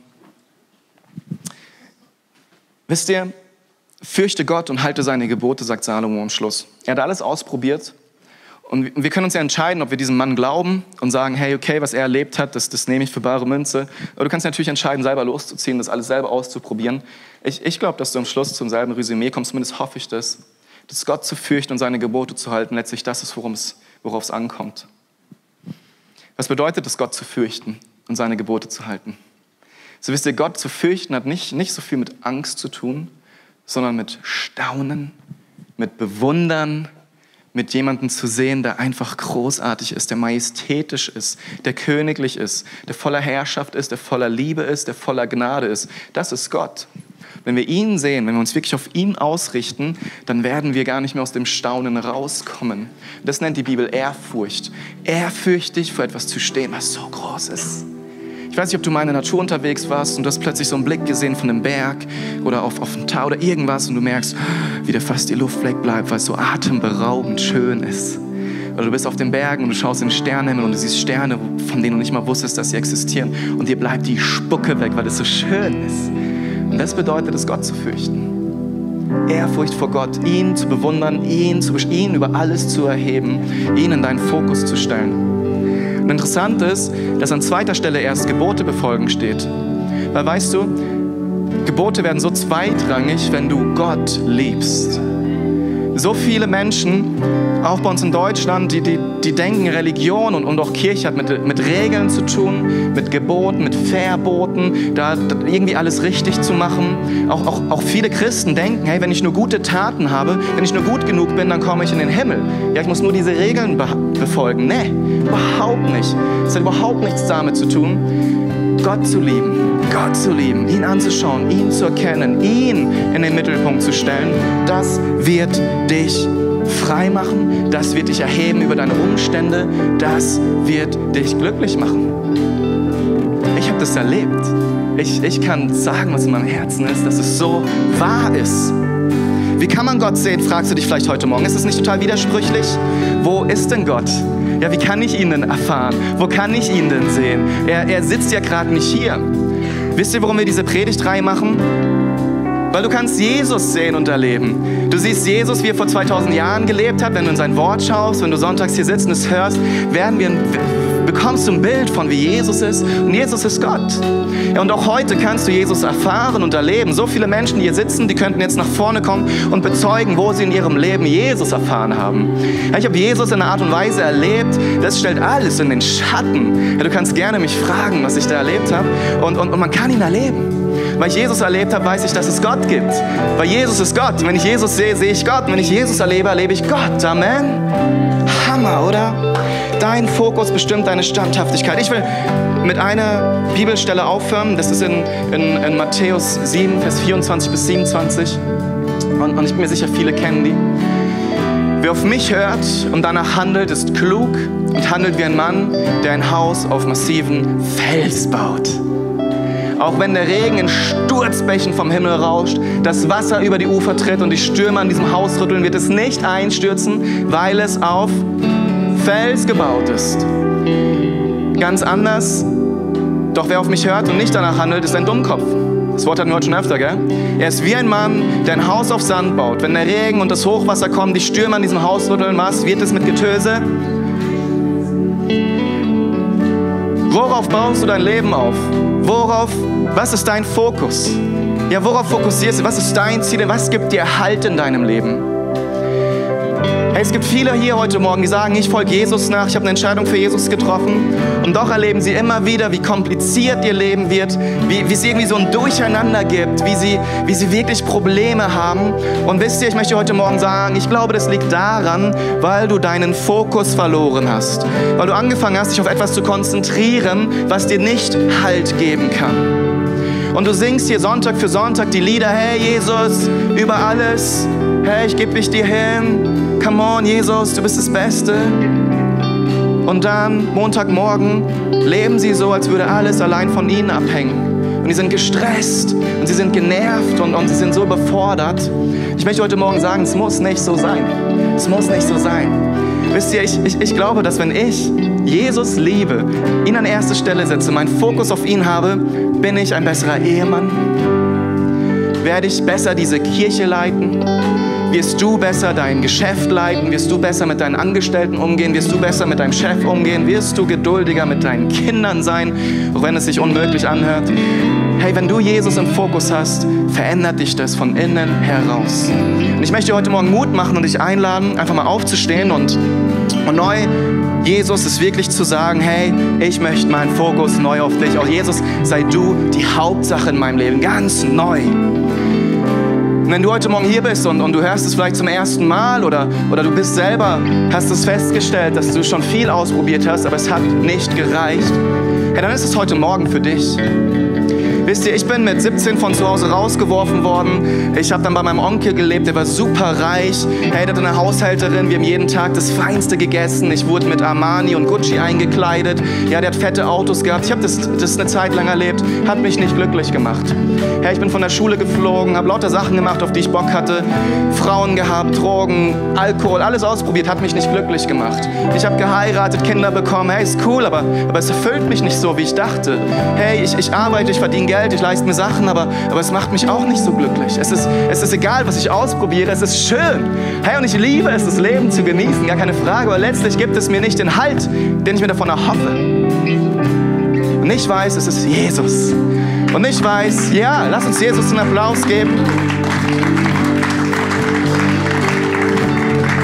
wisst ihr, fürchte Gott und halte seine Gebote, sagt Salomo am Schluss. Er hat alles ausprobiert und wir können uns ja entscheiden, ob wir diesem Mann glauben und sagen, hey, okay, was er erlebt hat, das, das nehme ich für bare Münze. Oder du kannst natürlich entscheiden, selber loszuziehen, das alles selber auszuprobieren. Ich, ich glaube, dass du am Schluss zum selben Resümee kommst, zumindest hoffe ich das, dass Gott zu fürchten und seine Gebote zu halten, letztlich das ist, worauf es ankommt. Was bedeutet es, Gott zu fürchten und seine Gebote zu halten? So wisst ihr, Gott zu fürchten hat nicht, nicht so viel mit Angst zu tun, sondern mit Staunen, mit Bewundern, mit jemandem zu sehen, der einfach großartig ist, der majestätisch ist, der königlich ist, der voller Herrschaft ist, der voller Liebe ist, der voller Gnade ist. Das ist Gott. Wenn wir ihn sehen, wenn wir uns wirklich auf ihn ausrichten, dann werden wir gar nicht mehr aus dem Staunen rauskommen. Das nennt die Bibel Ehrfurcht. Ehrfürchtig vor etwas zu stehen, was so groß ist. Ich weiß nicht, ob du mal in der Natur unterwegs warst und du hast plötzlich so einen Blick gesehen von einem Berg oder auf, auf einen Tau oder irgendwas und du merkst, wie der fast die Luft wegbleibt, weil es so atemberaubend schön ist. Oder du bist auf den Bergen und du schaust in den Sternenhimmel und du siehst Sterne, von denen du nicht mal wusstest, dass sie existieren. Und dir bleibt die Spucke weg, weil es so schön ist. Und das bedeutet es, Gott zu fürchten. Ehrfurcht vor Gott, ihn zu bewundern, ihn, zu, ihn über alles zu erheben, ihn in deinen Fokus zu stellen. Und interessant ist, dass an zweiter Stelle erst Gebote befolgen steht. Weil weißt du, Gebote werden so zweitrangig, wenn du Gott liebst. So viele Menschen, auch bei uns in Deutschland, die, die, die denken, Religion und, und auch Kirche hat mit, mit Regeln zu tun, mit Geboten, mit Verboten, da, da irgendwie alles richtig zu machen. Auch, auch, auch viele Christen denken, hey, wenn ich nur gute Taten habe, wenn ich nur gut genug bin, dann komme ich in den Himmel. Ja, ich muss nur diese Regeln befolgen. Nee, überhaupt nicht. Es hat überhaupt nichts damit zu tun, Gott zu lieben, Gott zu lieben, ihn anzuschauen, ihn zu erkennen, ihn in den Mittelpunkt zu stellen, das wird dich frei machen, das wird dich erheben über deine Umstände, das wird dich glücklich machen. Ich habe das erlebt. Ich, ich kann sagen, was in meinem Herzen ist, dass es so wahr ist. Wie kann man Gott sehen, fragst du dich vielleicht heute Morgen. Ist es nicht total widersprüchlich? Wo ist denn Gott? Ja, wie kann ich ihn denn erfahren? Wo kann ich ihn denn sehen? Er, er sitzt ja gerade nicht hier. Wisst ihr, warum wir diese Predigtreihe machen? Weil du kannst Jesus sehen und erleben. Du siehst Jesus, wie er vor 2000 Jahren gelebt hat. Wenn du in sein Wort schaust, wenn du sonntags hier sitzt und es hörst, werden wir bekommst du ein Bild von, wie Jesus ist. Und Jesus ist Gott. Ja, und auch heute kannst du Jesus erfahren und erleben. So viele Menschen, die hier sitzen, die könnten jetzt nach vorne kommen und bezeugen, wo sie in ihrem Leben Jesus erfahren haben. Ja, ich habe Jesus in einer Art und Weise erlebt, das stellt alles in den Schatten. Ja, du kannst gerne mich fragen, was ich da erlebt habe. Und, und, und man kann ihn erleben. Weil ich Jesus erlebt habe, weiß ich, dass es Gott gibt. Weil Jesus ist Gott. Und wenn ich Jesus sehe, sehe ich Gott. Und wenn ich Jesus erlebe, erlebe ich Gott. Amen. Hammer, oder? Dein Fokus bestimmt deine Standhaftigkeit. Ich will mit einer Bibelstelle aufhören. Das ist in, in, in Matthäus 7, Vers 24 bis 27. Und, und ich bin mir sicher, viele kennen die. Wer auf mich hört und danach handelt, ist klug und handelt wie ein Mann, der ein Haus auf massiven Fels baut. Auch wenn der Regen in Sturzbächen vom Himmel rauscht, das Wasser über die Ufer tritt und die Stürme an diesem Haus rütteln, wird es nicht einstürzen, weil es auf Fels gebaut ist. Ganz anders, doch wer auf mich hört und nicht danach handelt, ist ein Dummkopf. Das Wort hatten wir heute schon öfter, gell? Er ist wie ein Mann, der ein Haus auf Sand baut. Wenn der Regen und das Hochwasser kommen, die Stürme an diesem Haus rütteln, was wird es mit Getöse? Worauf baust du dein Leben auf? Worauf, was ist dein Fokus? Ja, worauf fokussierst du? Was ist dein Ziel? Was gibt dir Halt in deinem Leben? Es gibt viele hier heute Morgen, die sagen, ich folge Jesus nach, ich habe eine Entscheidung für Jesus getroffen. Und doch erleben sie immer wieder, wie kompliziert ihr Leben wird, wie, wie es irgendwie so ein Durcheinander gibt, wie sie, wie sie wirklich Probleme haben. Und wisst ihr, ich möchte heute Morgen sagen, ich glaube, das liegt daran, weil du deinen Fokus verloren hast. Weil du angefangen hast, dich auf etwas zu konzentrieren, was dir nicht Halt geben kann. Und du singst hier Sonntag für Sonntag die Lieder, hey Jesus, über alles, hey, ich gebe mich dir hin, come on, Jesus, du bist das Beste. Und dann Montagmorgen leben sie so, als würde alles allein von ihnen abhängen. Und die sind gestresst und sie sind genervt und, und sie sind so überfordert. Ich möchte heute Morgen sagen, es muss nicht so sein. Es muss nicht so sein. Wisst ihr, ich, ich, ich glaube, dass wenn ich Jesus liebe, ihn an erste Stelle setze, meinen Fokus auf ihn habe, bin ich ein besserer Ehemann, werde ich besser diese Kirche leiten, wirst du besser dein Geschäft leiten, wirst du besser mit deinen Angestellten umgehen, wirst du besser mit deinem Chef umgehen, wirst du geduldiger mit deinen Kindern sein, auch wenn es sich unmöglich anhört. Hey, wenn du Jesus im Fokus hast, verändert dich das von innen heraus. Und ich möchte heute Morgen Mut machen und dich einladen, einfach mal aufzustehen und, und neu Jesus ist wirklich zu sagen, hey, ich möchte meinen Fokus neu auf dich. Auch Jesus, sei du die Hauptsache in meinem Leben, ganz neu. Wenn du heute Morgen hier bist und, und du hörst es vielleicht zum ersten Mal oder, oder du bist selber, hast es festgestellt, dass du schon viel ausprobiert hast, aber es hat nicht gereicht, hey, dann ist es heute Morgen für dich. Wisst ihr, ich bin mit 17 von zu Hause rausgeworfen worden. Ich habe dann bei meinem Onkel gelebt, der war super reich. Er hatte eine Haushälterin, wir haben jeden Tag das Feinste gegessen. Ich wurde mit Armani und Gucci eingekleidet. Ja, der hat fette Autos gehabt. Ich habe das, das eine Zeit lang erlebt, hat mich nicht glücklich gemacht. Ja, ich bin von der Schule geflogen, habe lauter Sachen gemacht, auf die ich Bock hatte. Frauen gehabt, Drogen, Alkohol, alles ausprobiert, hat mich nicht glücklich gemacht. Ich habe geheiratet, Kinder bekommen. Hey, ist cool, aber, aber es erfüllt mich nicht so, wie ich dachte. Hey, ich, ich arbeite, ich verdiene Geld. Geld, ich leiste mir Sachen, aber, aber es macht mich auch nicht so glücklich. Es ist, es ist egal, was ich ausprobiere, es ist schön. Hey, und ich liebe es, das Leben zu genießen, gar keine Frage, aber letztlich gibt es mir nicht den Halt, den ich mir davon erhoffe. Und ich weiß, es ist Jesus. Und ich weiß, ja, lass uns Jesus einen Applaus geben.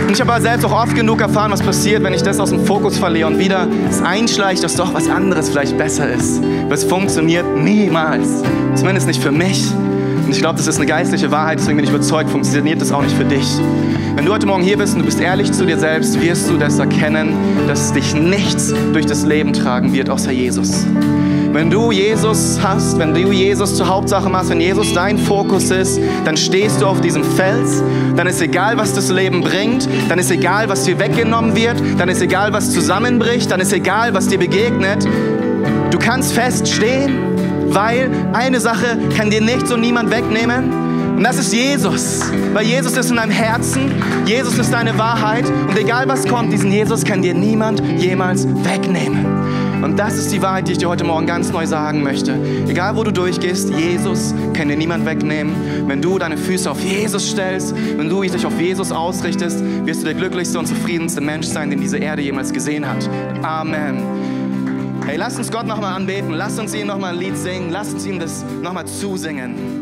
Und ich habe selbst auch oft genug erfahren, was passiert, wenn ich das aus dem Fokus verliere und wieder es einschleicht, dass doch was anderes vielleicht besser ist. Aber es funktioniert niemals. Zumindest nicht für mich. Und ich glaube, das ist eine geistliche Wahrheit, deswegen bin ich überzeugt, funktioniert das auch nicht für dich. Wenn du heute Morgen hier bist und du bist ehrlich zu dir selbst, wirst du das erkennen, dass dich nichts durch das Leben tragen wird, außer Jesus. Wenn du Jesus hast, wenn du Jesus zur Hauptsache machst, wenn Jesus dein Fokus ist, dann stehst du auf diesem Fels, dann ist egal, was das Leben bringt, dann ist egal, was dir weggenommen wird, dann ist egal, was zusammenbricht, dann ist egal, was dir begegnet. Du kannst feststehen, weil eine Sache kann dir nichts und niemand wegnehmen. Und das ist Jesus. Weil Jesus ist in deinem Herzen, Jesus ist deine Wahrheit. Und egal was kommt, diesen Jesus kann dir niemand jemals wegnehmen. Und das ist die Wahrheit, die ich dir heute Morgen ganz neu sagen möchte. Egal wo du durchgehst, Jesus kann dir niemand wegnehmen. Wenn du deine Füße auf Jesus stellst, wenn du dich auf Jesus ausrichtest, wirst du der glücklichste und zufriedenste Mensch sein, den diese Erde jemals gesehen hat. Amen. Hey, lass uns Gott nochmal anbeten. Lass uns ihm nochmal ein Lied singen. Lass uns ihm das nochmal zusingen.